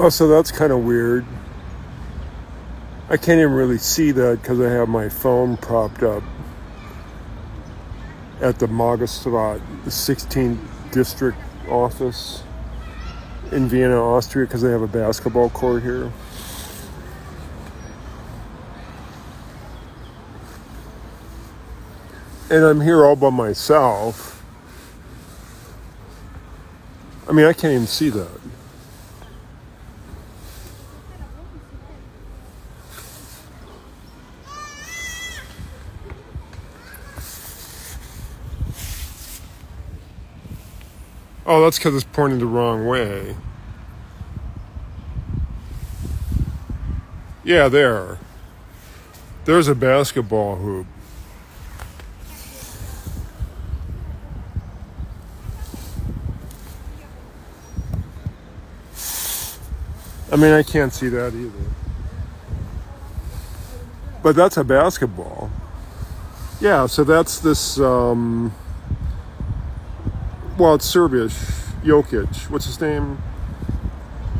Oh, so that's kind of weird. I can't even really see that because I have my phone propped up at the Magistrat, the 16th district office in Vienna, Austria, because they have a basketball court here. And I'm here all by myself. I mean, I can't even see that. Oh, that's because it's pointing the wrong way. Yeah, there. There's a basketball hoop. I mean, I can't see that either. But that's a basketball. Yeah, so that's this. Um, well, it's Serbish. Jokic. What's his name?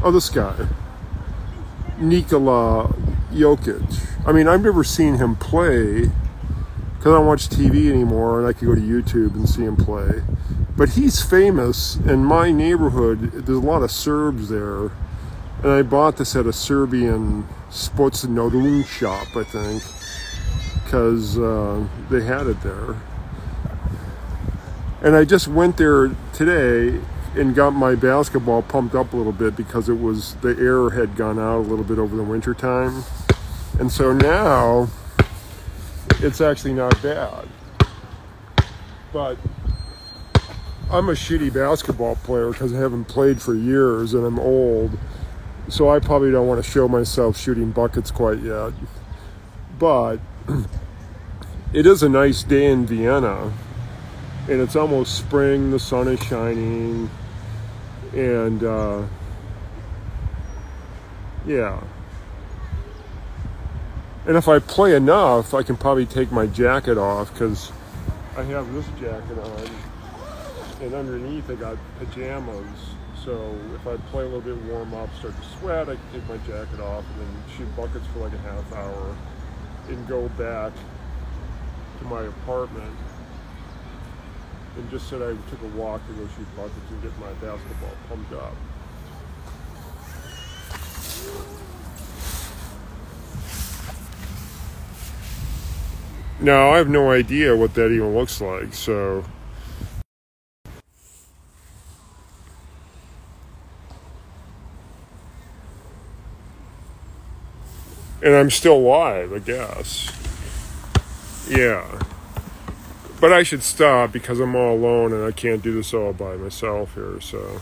Oh, this guy. Nikola Jokic. I mean, I've never seen him play because I don't watch TV anymore and I could go to YouTube and see him play. But he's famous in my neighborhood. There's a lot of Serbs there. And I bought this at a Serbian sports noodling shop, I think, because uh, they had it there. And I just went there today and got my basketball pumped up a little bit because it was the air had gone out a little bit over the winter time. And so now it's actually not bad. But I'm a shitty basketball player because I haven't played for years and I'm old. So I probably don't want to show myself shooting buckets quite yet. But it is a nice day in Vienna and it's almost spring. The sun is shining, and uh, yeah. And if I play enough, I can probably take my jacket off because I have this jacket on, and underneath I got pajamas. So if I play a little bit warm up, start to sweat, I can take my jacket off and then shoot buckets for like a half hour and go back to my apartment and just said I took a walk to go shoot buckets and get my basketball pumped up. Now, I have no idea what that even looks like, so. And I'm still live, I guess. Yeah. But I should stop because I'm all alone and I can't do this all by myself here, so.